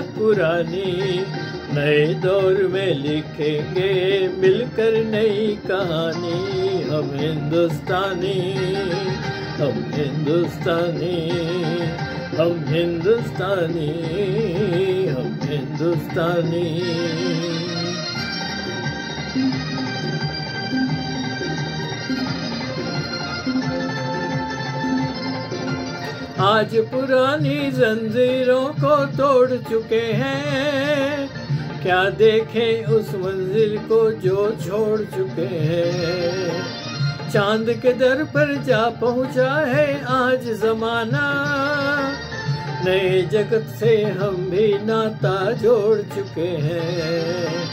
पुरानी, नए दौर में लिखेंगे मिलकर नई कहानी। हम हिंदुस्तानी हम हिंदुस्तानी हम हिंदुस्तानी हम हिंदुस्तानी। आज पुरानी जंजीरों को तोड़ चुके हैं। क्या देखें उस मंजिल को जो छोड़ चुके हैं। चाँद के दर पर जा पहुँचा है आज जमाना। नए जगत से हम भी नाता जोड़ चुके हैं।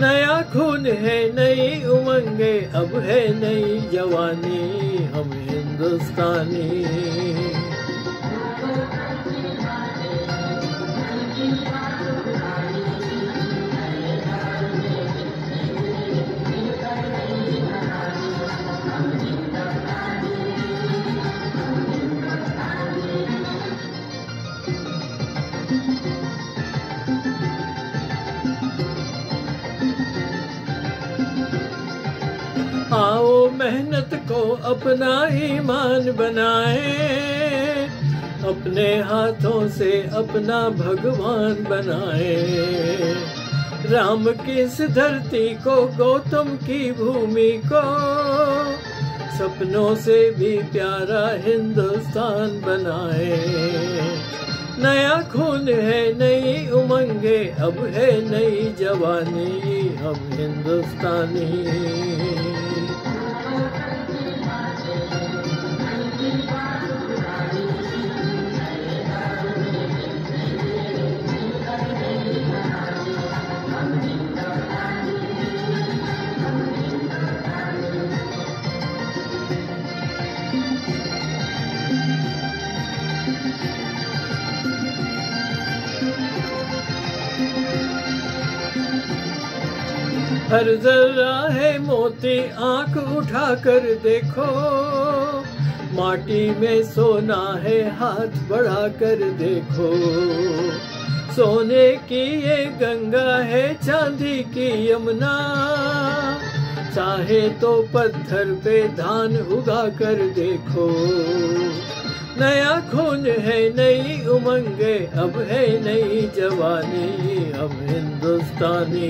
नया खून है, नई उमंगे, अब है नई जवानी, हम हिंदुस्तानी। आओ मेहनत को अपना ईमान बनाए, अपने हाथों से अपना भगवान बनाए। राम की इस धरती को, गौतम की भूमि को, सपनों से भी प्यारा हिंदुस्तान बनाए। नया खून है, नई उमंगे, अब है नई जवानी हम हिंदुस्तानी। हर जरा है मोती आँख उठा कर देखो। माटी में सोना है, हाथ बढ़ा कर देखो। सोने की ये गंगा है, चांदी की यमुना। चाहे तो पत्थर पे धान उगा कर देखो। नया खून है, नई उमंगे, अब है नई जवानी, अब हिंदुस्तानी।